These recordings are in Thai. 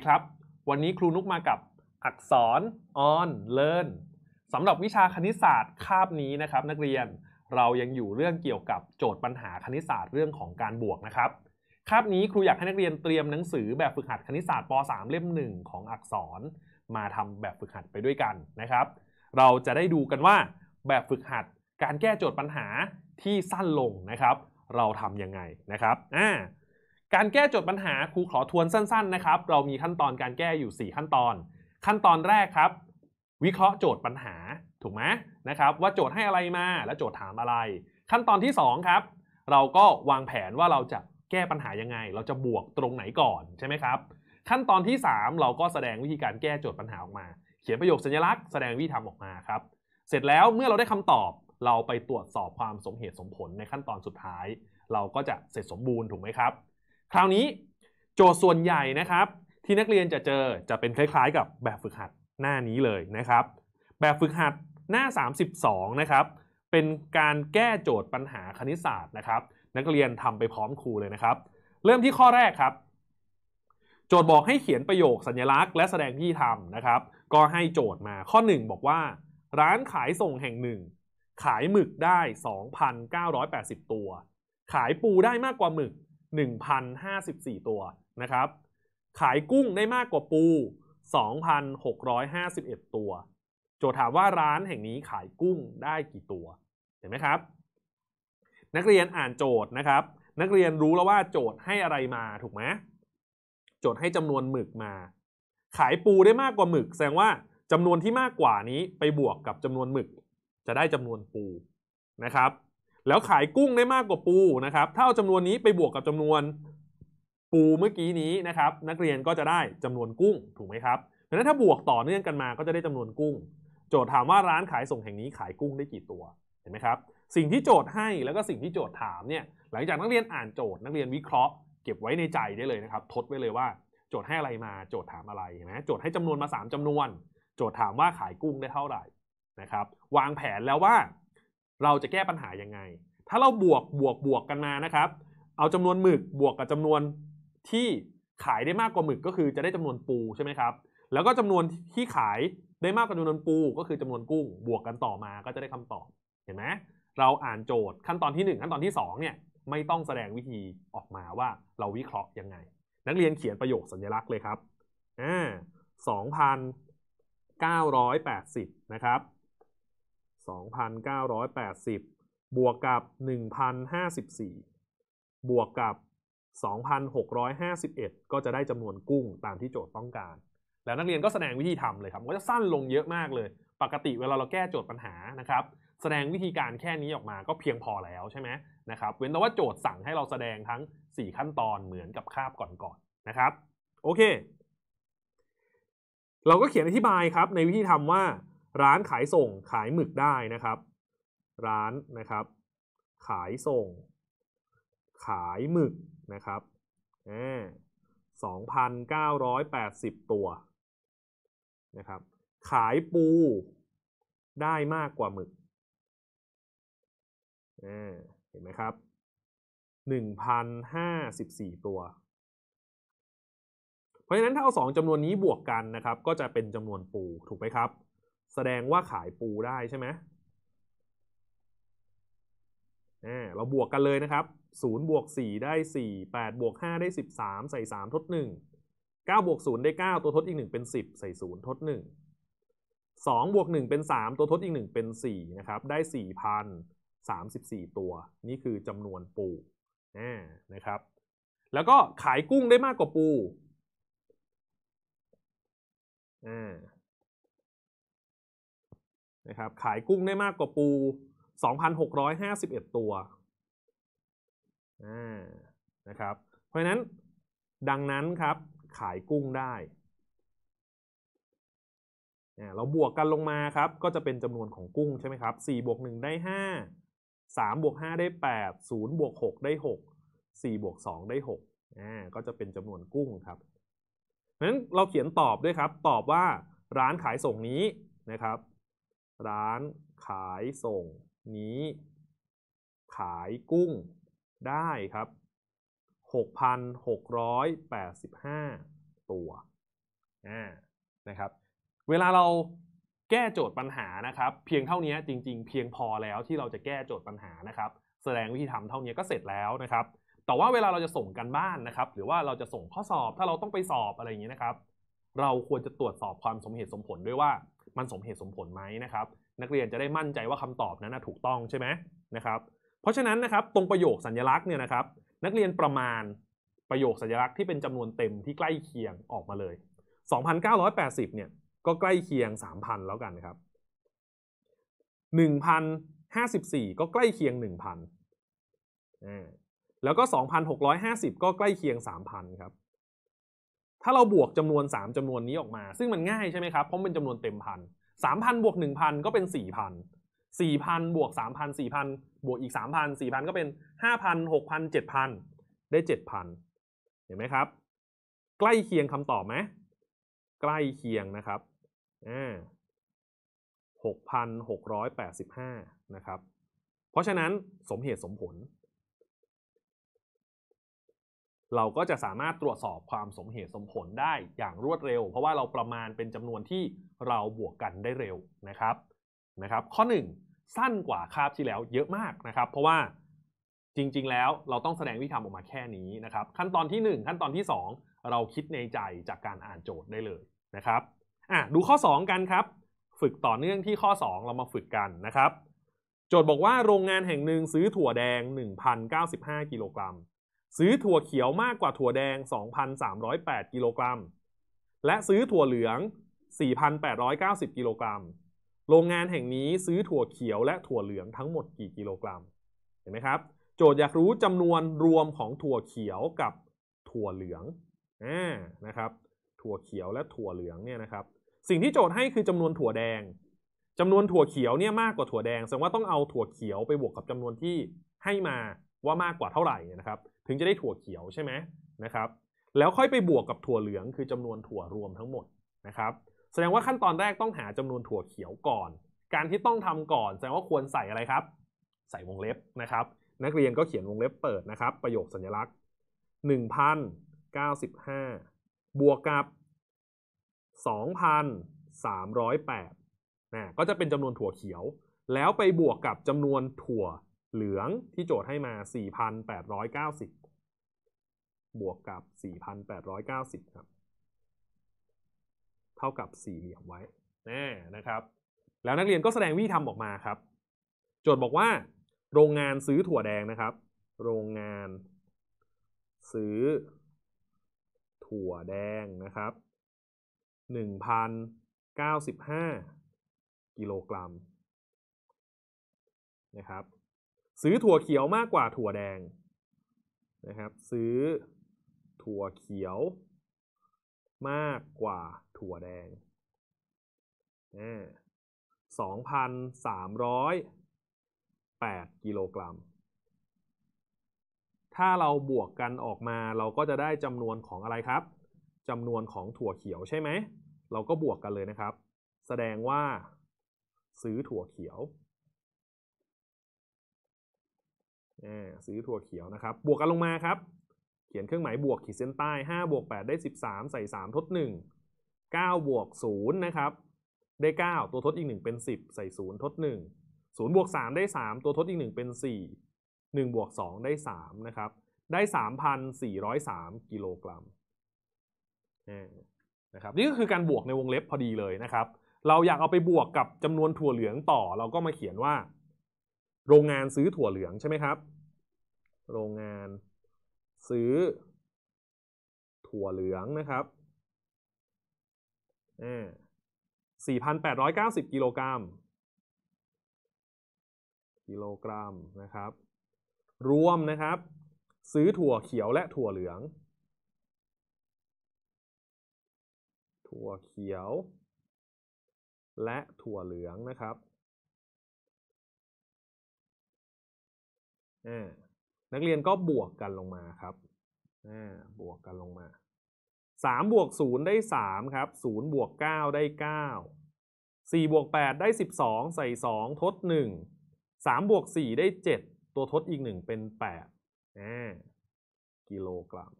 วัสดีครับ วันนี้ครูนุกมากับอักษร on learn สำหรับวิชาคณิตศาสตร์คาบนี้นะครับ นักเรียนเรายังอยู่เรื่องเกี่ยวกับโจทย์ปัญหาคณิตศาสตร์เรื่องของการบวกนะครับคาบนี้ครูอยากให้นักเรียนเตรียมหนังสือแบบฝึกหัดคณิตศาสตร์ป .3 เล่ม 1 ของอักษร มาทำแบบฝึกหัดไปด้วยกันนะครับ เราจะได้ดูกันว่า แบบฝึกหัดการแก้โจทย์ปัญหาที่สั้นลงนะครับ เราทำยังไงนะครับอ่า การแก้โจทย์ปัญหาครูขอทวนสั้นๆนะครับ เรามีขั้นตอนการแก้อยู่ 4 ขั้นตอน ขั้นตอนแรกครับ วิเคราะห์โจทย์ปัญหาถูกไหมนะครับว่าโจทย์ให้อะไรมาและโจทย์ถามอะไร ขั้นตอนที่ 2 ครับ เราก็วางแผนว่าเราจะแก้ปัญหายังไง เราจะบวกตรงไหนก่อนใช่ไหมครับ ขั้นตอนที่ 3 เราก็แสดงวิธีการแก้โจทย์ปัญหาออกมา เขียนประโยคสัญลักษณ์แสดงวิธีทำออกมาครับ เสร็จแล้วเมื่อเราได้คำตอบ เราไปตรวจสอบความสมเหตุสมผลในขั้นตอนสุดท้าย เราก็จะเสร็จสมบูรณ์ถูกไหมครับ คราวนี้โจทย์ส่วนใหญ่นะครับ ที่นักเรียนจะเจอจะเป็นคล้ายๆ กับแบบฝึกหัดหน้านี้เลยนะครับ แบบฝึกหัดหน้า 32 นะครับ เป็นการแก้โจทย์ปัญหาคณิตศาสตร์นะครับ นักเรียนทำไปพร้อมครูเลยนะครับ เริ่มที่ข้อแรกครับ โจทย์บอกให้เขียนประโยคสัญลักษณ์และแสดงที่ทำนะครับ ก็ให้โจทย์มาข้อ 1 บอกว่า ร้านขายส่งแห่งหนึ่งขายหมึกได้ 2,980 ตัว ขายปูได้มากกว่าหมึก 1,054 ตัวนะครับ ขายกุ้งได้มากกว่าปู 2,651 ตัว โจทย์ถามว่าร้านแห่งนี้ขายกุ้งได้กี่ตัว เห็นไหมครับ นักเรียนอ่านโจทย์นะครับ นักเรียนรู้แล้วว่าโจทย์ให้อะไรมาถูกไหมโจทย์ให้จำนวนหมึกมา ขายปูได้มากกว่าหมึก แสดงว่าจำนวนที่มากกว่านี้ไปบวกกับจำนวนหมึก จะได้จำนวนปูนะครับ แล้วขายกุ้งได้มากกว่าปูนะครับถ้าเอาจำนวนนี้ไปบวกกับจำนวนปูเมื่อกี้นี้นะครับ นักเรียนก็จะได้จำนวนกุ้งถูกไหมครับดังนั้นถ้าบวกต่อเนื่องกันมาก็จะได้จำนวนกุ้ง โจทย์ถามว่าร้านขายส่งแห่งนี้ขายกุ้งได้กี่ตัวเห็นไหมครับ สิ่งที่โจทย์ให้แล้วก็สิ่งที่โจทย์ถามเนี่ยหลังจากนักเรียนอ่านโจทย์นักเรียนวิเคราะห์เก็บไว้ในใจได้เลยนะครับ ทดไว้เลยว่าโจทย์ให้อะไรมาโจทย์ถามอะไรเห็นไหมโจทย์ให้จำนวนมา 3จำนวน โจทย์ถามว่าขายกุ้งได้เท่าไหร่นะครับ วางแผนแล้วว่า เราจะแก้ปัญหายังไง ถ้าเราบวกบวกบวกกันมานะครับ เอาจำนวนหมึกบวกกับจำนวนที่ขายได้มากกว่าหมึกก็คือจะได้จำนวนปูใช่ไหมครับ แล้วก็จำนวนที่ขายได้มากกว่าจำนวนปู ก็คือจำนวนกุ้ง บวกกันต่อมาก็จะได้คำตอบ เห็นไหมเราอ่านโจทย์ขั้นตอนที่ 1 ขั้นตอนที่2เนี่ยไม่ต้องแสดงวิธีออกมาว่าเราวิเคราะห์ยังไง นักเรียนเขียนประโยคสัญลักษณ์เลยครับอ่าสองพันเก้าร้อยแปดสิบนะครับ สองพันเก้าร้อยแปดสิบวกกับหนึ่งพันห้าสิบวกกับสองพันหกร้อยห้าสิบเอ็ดก็จะได้จำนวนกุ้งตามที่โจทย์ต้องการ แล้วนักเรียนก็แสดงวิธีทำเลยครับก็จะสั้นลงเยอะมากเลย ปกติเวลาเราแก้โจทย์ปัญหานะครับ แสดงวิธีการแค่นี้ออกมาก็เพียงพอแล้วใช่ไหมนะครับเว้นแต่ว่าโจทย์สั่งให้เราแสดงทั้ง 4 ขั้นตอนเหมือนกับคาบก่อนๆนะครับ โอเค เราก็เขียนอธิบายครับในวิธีทำว่า ร้านขายส่งขายหมึกได้นะครับ ร้านนะครับ ขายส่ง ขายหมึกนะครับสองพันเก้าร้อยแปดสิบตัวนะครับ ขายปูได้มากกว่าหมึกเห็นไหมครับ1,054ตัว เพราะฉะนั้นถ้าเอา2จำนวนนี้บวกกันนะครับ ก็จะเป็นจำนวนปูถูกไหมครับ แสดงว่าขายปูได้ใช่ไหมเราบวกกันเลยนะครับ0บวก4ได้ 4 8บวก5ได้ 13 ใส่ 3 ทด 1 9บวก0ได้ 9 ตัวทดอีก 1 เป็น 10 ใส่ 0 ทด 1 2บวก1เป็น 3 ตัวทดอีก 1 เป็น 4 นะครับ ได้ 4,034 ตัว นี่คือจำนวนปูนะครับ แล้วก็ขายกุ้งได้มากกว่าปู นะครับขายกุ้งได้มากกว่าปู 2,651 ตัวนะครับ เพราะฉะนั้นดังนั้นครับขายกุ้งได้เราบวกกันลงมาครับ ก็จะเป็นจำนวนของกุ้งใช่ไหมครับ4บวก1ได้ 5 3บวก5ได้ 8 0บวก6ได้ 6 4บวก2ได้6อ่าก็จะเป็นจำนวนกุ้งครับเพราะฉะนั้นเราเขียนตอบด้วยครับ ตอบว่าร้านขายส่งนี้นะครับ ร้านขายส่งนี้ ขายกุ้งได้ครับ 6,685 ตัวอ่านะครับ เวลาเราแก้โจทย์ปัญหานะครับ เพียงเท่านี้จริง ๆ เพียงพอแล้วที่เราจะแก้โจทย์ปัญหานะครับ แสดงวิธีทำเท่านี้ก็เสร็จแล้วนะครับ แต่ว่าเวลาเราจะส่งกันบ้านนะครับ หรือว่าเราจะส่งข้อสอบถ้าเราต้องไปสอบอะไรอย่างนี้นะครับ เราควรจะตรวจสอบความสมเหตุสมผลด้วยว่า มันสมเหตุสมผลไหมนะครับ นักเรียนจะได้มั่นใจว่าคำตอบนั้นนะถูกต้องใช่ไหมนะครับ เพราะฉะนั้นนะครับตรงประโยคสัญลักษณ์เนี่ยนะครับ นักเรียนประมาณประโยคสัญลักษณ์ที่เป็นจำนวนเต็มที่ใกล้เคียงออกมาเลย 2,980 เนี่ยก็ใกล้เคียง 3,000 แล้วกันครับ 1,054 ก็ใกล้เคียง 1,000อ่าแล้วก็ 2,650 ก็ใกล้เคียง 3,000 ครับ ถ้าเราบวกจำนวน 3จำนวนนี้ออกมา ซึ่งมันง่ายใช่ไหมครับ เพราะมันเป็นจำนวนเต็มพัน3,000บวก1,000ก็เป็น4,000 4,000บวก3,000 4,000บวกอีก3,000 4,000ก็เป็น5,000 6,000 7,000ได้7,000เห็นไหมครับ ใกล้เคียงคำตอบไหมใกล้เคียงนะครับอ่า6,685นะครับ เพราะฉะนั้นสมเหตุสมผล เราก็จะสามารถตรวจสอบความสมเหตุสมผลได้อย่างรวดเร็ว เพราะว่าเราประมาณเป็นจำนวนที่เราบวกกันได้เร็วนะครับนะครับ ข้อ 1 สั้นกว่าคาบที่แล้วเยอะมากนะครับ เพราะว่าจริง ๆ แล้วเราต้องแสดงวิธีทำออกมาแค่นี้นะครับ ขั้นตอนที่ 1 ขั้นตอนที่ 2 เราคิดในใจจากการอ่านโจทย์ได้เลยนะครับอะดูข้อ 2 กันครับ ฝึกต่อเนื่องที่ข้อ 2 เรามาฝึกกันนะครับ โจทย์บอกว่าโรงงานแห่งหนึ่งซื้อถั่วแดง 1,095 กิโลกรัม ซื้อถั่วเขียวมากกว่าถั่วแดง 2,308 กิโลกรัม และซื้อถั่วเหลือง 4,890 กิโลกรัม โรงงานแห่งนี้ซื้อถั่วเขียวและถั่วเหลืองทั้งหมดกี่กิโลกรัม เห็นไหมครับ โจทย์อยากรู้จำนวนรวมของถั่วเขียวกับถั่วเหลืองอนะครับ ถั่วเขียวและถั่วเหลืองเนี่ยนะครับ สิ่งที่โจทย์ให้คือจำนวนถั่วแดงจำนวนถั่วเขียวเนี่ยมากกว่าถั่วแดง แสดงว่าต้องเอาถั่วเขียวไปบวกกับจำนวนที่ให้มาว่ามากกว่าเท่าไหร่นะครับ ถึงจะได้ถั่วเขียวใช่ไหมนะครับ แล้วค่อยไปบวกกับถั่วเหลืองคือจำนวนถั่วรวมทั้งหมดนะครับ แสดงว่าขั้นตอนแรกต้องหาจำนวนถั่วเขียวก่อน การที่ต้องทำก่อนแสดงว่าควรใส่อะไรครับ ใส่วงเล็บนะครับ นักเรียนก็เขียนวงเล็บเปิดนะครับ ประโยคสัญลักษณ์ 1,095 บวกกับ 2,308นะก็จะเป็นจำนวนถั่วเขียว แล้วไปบวกกับจำนวนถั่วเหลืองที่โจทย์ให้มา 4,890 บวกกับ 4,890 ครับ เท่ากับสี่เหลี่ยมไว้แน่นะครับ แล้วนักเรียนก็แสดงวิธีทำออกมาครับ โจทย์บอกว่า โรงงานซื้อถั่วแดงนะครับ โรงงาน ซื้อ ถั่วแดงนะครับ1,095 กิโลกรัมนะครับ ซื้อถั่วเขียวมากกว่าถั่วแดงนะครับ ซื้อ ถั่วเขียว มากกว่าถั่วแดงสองพันสามร้อยแปดกิโลกรัม ถ้าเราบวกกันออกมาเราก็จะได้จำนวนของอะไรครับจำนวนของถั่วเขียวใช่ไหม เราก็บวกกันเลยนะครับ แสดงว่าซื้อถั่วเขียวซื้อถั่วเขียวนะครับ บวกกันลงมาครับ เขียนเครื่องหมายบวกขีดเส้นใต้5บวก8ได้ 13 ใส่ 3 ทด 1 9 บวก 0 นะครับ ได้ 9 ตัวทดอีก 1 เป็น 10 ใส่ 0 ทด 1 0 บวก 3 ได้ 3 ตัวทดอีก 1 เป็น 4 1 บวก 2 ได้ 3 นะครับ ได้ 3,403 กิโลกรัมนะครับ นี่ก็คือการบวกในวงเล็บพอดีเลยนะครับ เราอยากเอาไปบวกกับจำนวนถั่วเหลืองต่อ เราก็มาเขียนว่า โรงงานซื้อถั่วเหลืองใช่ไหมครับ โรงงาน ซื้อ ถั่วเหลืองนะครับ4,890 กิโลกรัม กิโลกรัมนะครับ รวมนะครับ ซื้อถั่วเขียวและถั่วเหลือง ถั่วเขียว และถั่วเหลืองนะครับ นักเรียนก็บวกกันลงมาครับบวกกันลงมา3บวก0ได้3ครับ0บวก9ได้9 4บวก8ได้ 12 ใส่ 2 ทด 1 3บวก4ได้ 7 ตัวทดอีก 1 เป็น8อ่ากิโลกรัม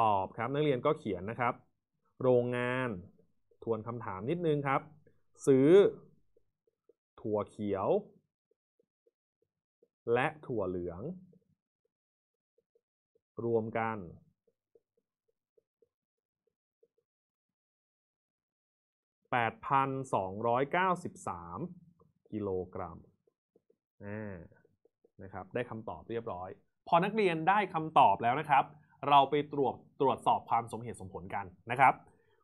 ตอบครับนักเรียนก็เขียนนะครับ โรงงานทวนคำถามนิดนึงครับ ซื้อ ถั่วเขียว และถั่วเหลือง รวมกัน 8,293 กิโลกรัมนะครับ ได้คำตอบเรียบร้อย พอนักเรียนได้คำตอบแล้วนะครับ เราไปตรวจตรวจสอบความสมเหตุสมผลกันนะครับ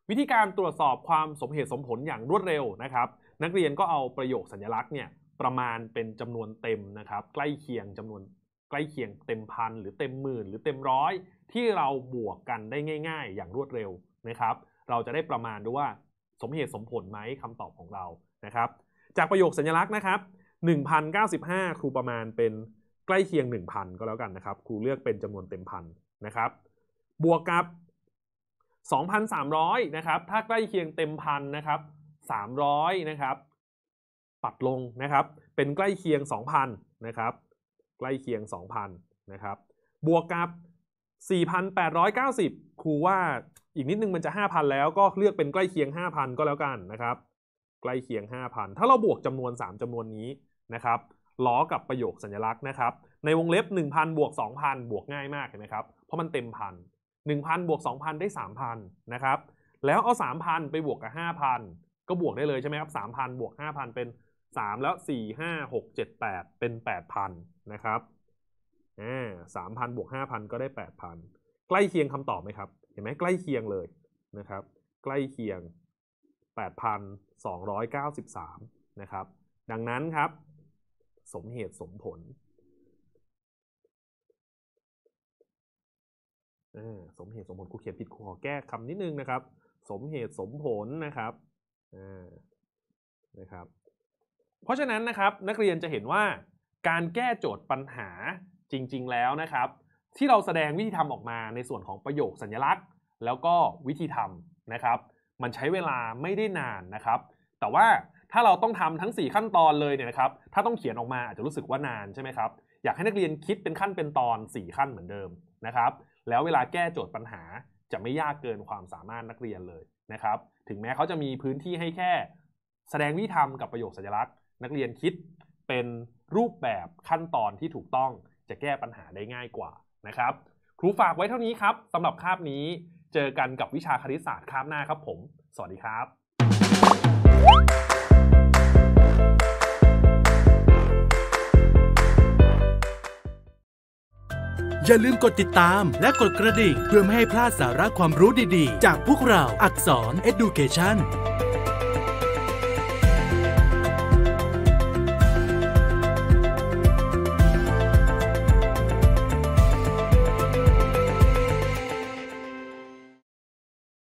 วิธีการตรวจสอบความสมเหตุสมผลอย่างรวดเร็วนะครับ นักเรียนก็เอาประโยคสัญลักษณ์เนี่ย ประมาณเป็นจำนวนเต็มนะครับ ใกล้เคียงจำนวนใกล้เคียงเต็มพันหรือเต็มหมื่นหรือเต็มร้อย ที่เราบวกกันได้ง่าย ๆ อย่างรวดเร็วนะครับ เราจะได้ประมาณดูว่าสมเหตุสมผลไหมคำตอบของเรานะครับ จากประโยคสัญลักษณ์นะครับ 1,095 ครูประมาณเป็นใกล้เคียง 1,000 ก็แล้วกันนะครับ ครูเลือกเป็นจำนวนเต็มพันนะครับ บวกกับ 2,300 นะครับ ถ้าใกล้เคียงเต็มพันนะครับ 300 นะครับ ปัดลงนะครับ เป็นใกล้เคียง 2,000นะครับ ใกล้เคียง 2,000นะครับ บวกกับ 4,890 ครูว่าอีกนิดนึงมันจะ 5,000 แล้วก็เลือกเป็นใกล้เคียง 5,000 ก็แล้วกันนะครับ ใกล้เคียง 5,000 ถ้าเราบวกจำนวน 3จำนวนนี้นะครับล้อกับประโยคสัญลักษณ์นะครับ ในวงเล็บ 1,000บวก2,000 บวกง่ายมากเห็นไหมครับ เพราะมันเต็มพัน1,000บวก2,000 ได้ 3,000 นะครับ แล้วเอา 3,000 ไปบวกกับ 5,000 ก็บวกได้เลยใช่ไหมครับ 3,000 บวก 5,000 เป็น 3แล้ว4 5 6 7 8เจ็ดแปดเป็น8,000นนะครับอ่า3,000บวก5,000ก็ได้8,000ใกล้เคียงคำตอบไหมครับ เห็นไหมใกล้เคียงเลยนะครับ ใกล้เคียง8,293นะครับ ดังนั้นครับ สมเหตุสมผลสมเหตุสมผลครูเขียนผิดครูขอแก้คำนิดนึงนะครับ สมเหตุสมผลนะครับนะครับ เพราะฉะนั้นนะครับนักเรียนจะเห็นว่าการแก้โจทย์ปัญหาจริง ๆ แล้วนะครับ ที่เราแสดงวิธีทำออกมาในส่วนของประโยคสัญลักษณ์ แล้วก็วิธีทำนะครับ มันใช้เวลาไม่ได้นานนะครับ แต่ว่าถ้าเราต้องทำทั้ง 4 ขั้นตอนเลยเนี่ยนะครับ ถ้าต้องเขียนออกมาอาจจะรู้สึกว่านานใช่ไหมครับ อยากให้นักเรียนคิดเป็นขั้นเป็นตอน 4 ขั้นเหมือนเดิมนะครับ แล้วเวลาแก้โจทย์ปัญหาจะไม่ยากเกินความสามารถนักเรียนเลยนะครับ ถึงแม้เขาจะมีพื้นที่ให้แค่ แสดงวิธีทำกับประโยคสัญลักษณ์ นักเรียนคิดเป็นรูปแบบขั้นตอนที่ถูกต้องจะแก้ปัญหาได้ง่ายกว่านะครับ ครูฝากไว้เท่านี้ครับสำหรับคาบนี้ เจอกันกับวิชาคณิตศาสตร์คาบหน้าครับผม สวัสดีครับอย่าลืมกดติดตามและกดกระดิ่ง เพื่อไม่ให้พลาดสาระความรู้ดีๆ จากพวกเราอักษร Education